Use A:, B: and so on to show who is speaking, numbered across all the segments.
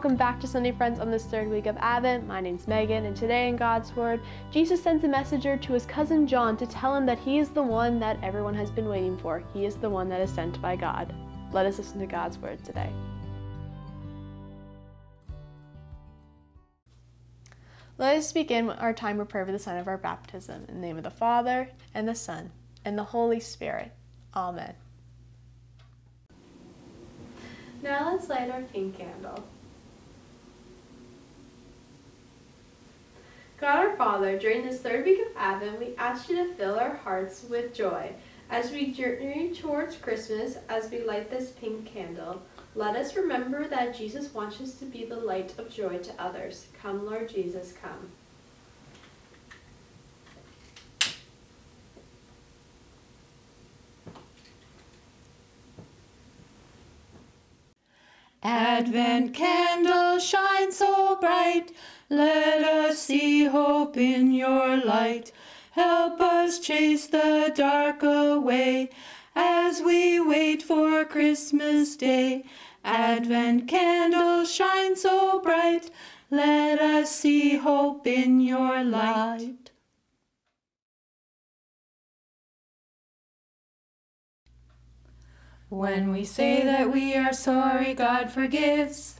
A: welcome back to Sunday Friends on this third week of Advent. My name's Megan, and today in God's Word, Jesus sends a messenger to his cousin John to tell him that he is the one that everyone has been waiting for. He is the one that is sent by God. Let us listen to God's Word today. Let us begin our time of prayer with the sign of our baptism. In the name of the Father, and the Son, and the Holy Spirit. Amen. Now let's light our pink candle. God our Father, during this third week of Advent, we ask you to fill our hearts with joy as we journey towards Christmas as we light this pink candle. Let us remember that Jesus wants us to be the light of joy to others. Come, Lord Jesus, come.
B: Advent candle shine let us see hope in your light. Help us chase the dark away as we wait for Christmas Day. Advent candles shine so bright, let us see hope in your light. When we say that we are sorry, God forgives.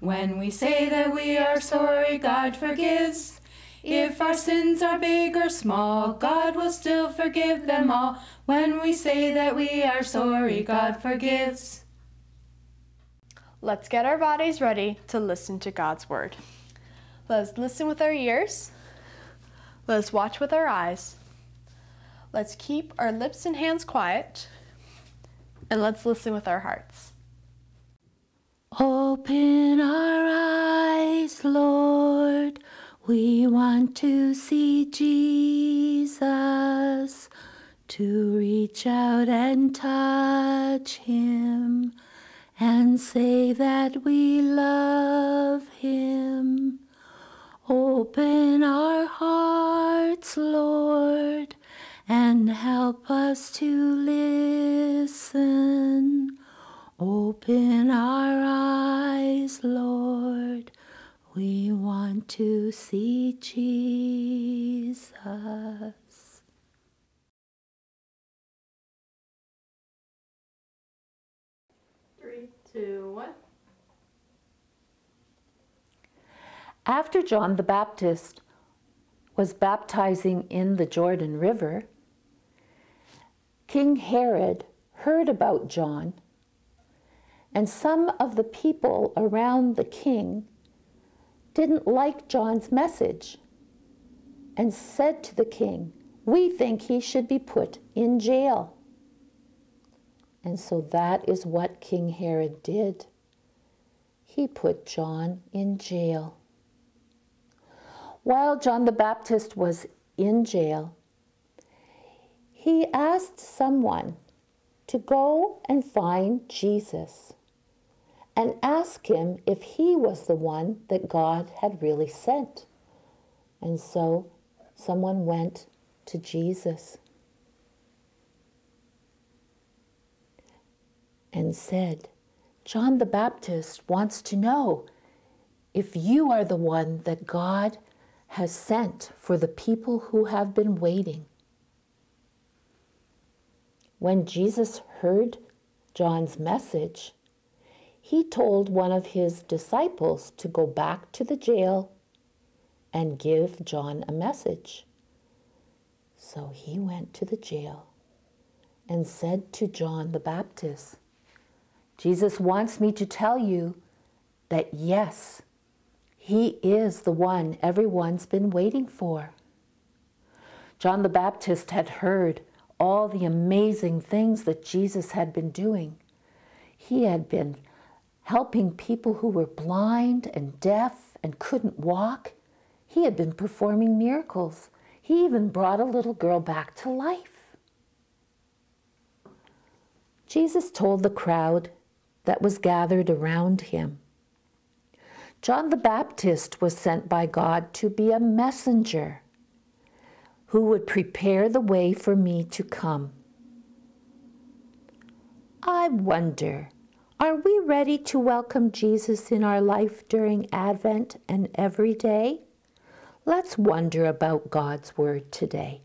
B: When we say that we are sorry, God forgives. If our sins are big or small, God will still forgive them all. When we say that we are sorry, God forgives.
A: Let's get our bodies ready to listen to God's word. Let's listen with our ears. Let's watch with our eyes. Let's keep our lips and hands quiet and let's listen with our hearts.
B: Open our eyes, Lord. We want to see Jesus, to reach out and touch him and say that we love him. Open our hearts, Lord and help us to listen. Open our eyes, Lord. We want to see Jesus.
A: Three, two, one.
C: After John the Baptist was baptizing in the Jordan River, King Herod heard about John, and some of the people around the king didn't like John's message and said to the king, We think he should be put in jail. And so that is what King Herod did. He put John in jail. While John the Baptist was in jail, he asked someone to go and find Jesus and ask him if he was the one that God had really sent. And so someone went to Jesus and said, John the Baptist wants to know if you are the one that God has sent for the people who have been waiting. When Jesus heard John's message, he told one of his disciples to go back to the jail and give John a message. So he went to the jail and said to John the Baptist, Jesus wants me to tell you that yes, he is the one everyone's been waiting for. John the Baptist had heard all the amazing things that Jesus had been doing. He had been helping people who were blind and deaf and couldn't walk. He had been performing miracles. He even brought a little girl back to life. Jesus told the crowd that was gathered around him John the Baptist was sent by God to be a messenger who would prepare the way for me to come. I wonder, Are we ready to welcome Jesus in our life during Advent and every day? Let's wonder about God's Word today.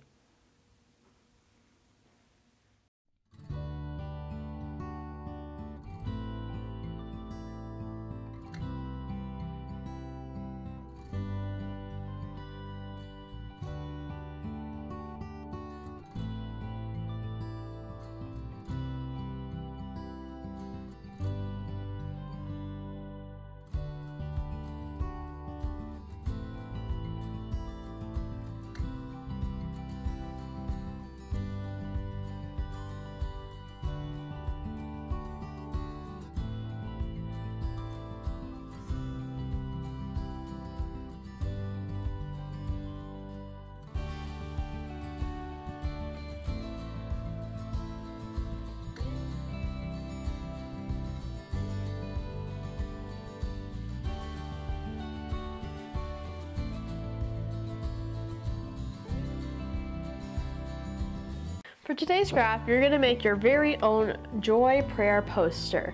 A: For today's craft, you're going to make your very own joy prayer poster.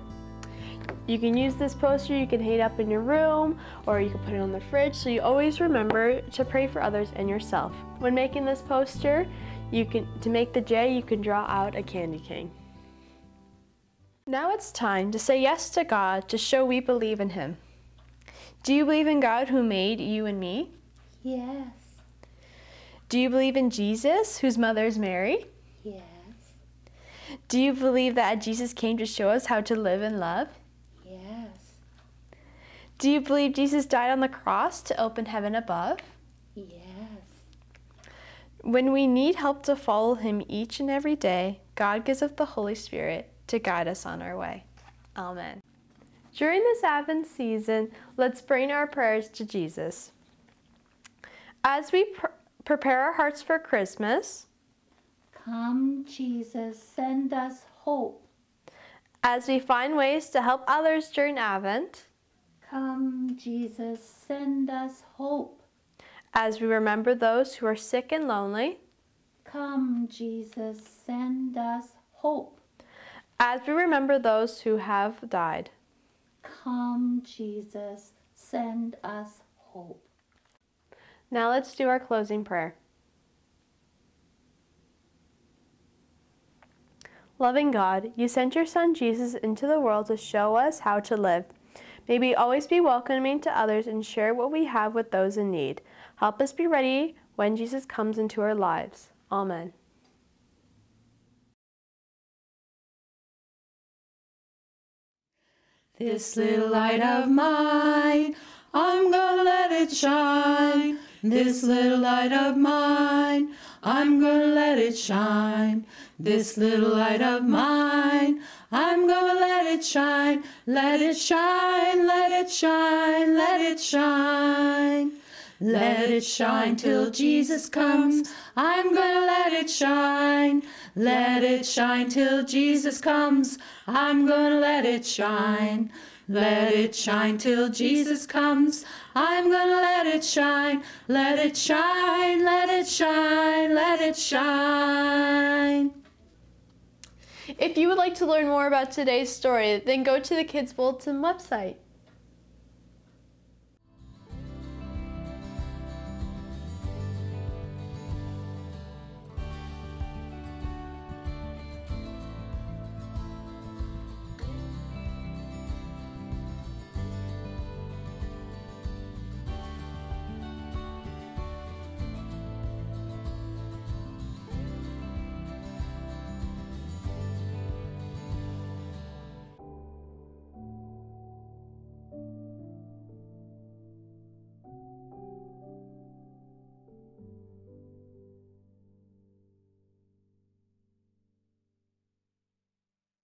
A: You can use this poster, you can hang it up in your room, or you can put it on the fridge so you always remember to pray for others and yourself. When making this poster, you can to make the J, you can draw out a candy cane. Now it's time to say yes to God to show we believe in him. Do you believe in God who made you and me?
C: Yes,
A: Do you believe in Jesus, whose mother is Mary?
C: Yes,
A: Do you believe that Jesus came to show us how to live and love?
C: yes,
A: Do you believe Jesus died on the cross to open heaven above?
C: yes.
A: When we need help to follow him each and every day, God gives us the Holy Spirit to guide us on our way. Amen. During this Advent season, let's bring our prayers to Jesus. As we pr- prepare our hearts for Christmas,
C: Come, Jesus, send us hope.
A: as we find ways to help others during Advent,
C: Come, Jesus, send us hope.
A: as we remember those who are sick and lonely,
C: Come, Jesus, send us hope.
A: as we remember those who have died.
C: Come, Jesus, send us hope.
A: Now let's do our closing prayer. Loving God, you sent your Son Jesus into the world to show us how to live. May we always be welcoming to others and share what we have with those in need. Help us be ready when Jesus comes into our lives. Amen.
B: This little light of mine, I'm gonna let it shine. This little light of mine, I'm gonna let it shine. This little light of mine, I'm gonna let it shine. Let it shine, let it shine, let it shine. Let it shine till Jesus comes. I'm gonna let it shine. Let it shine till Jesus comes. I'm gonna let it shine. Let it shine till Jesus comes. I'm gonna let it shine. Let it shine, let it shine, let it shine.
A: If you would like to learn more about today's story, then go to the Kids Bulletin website.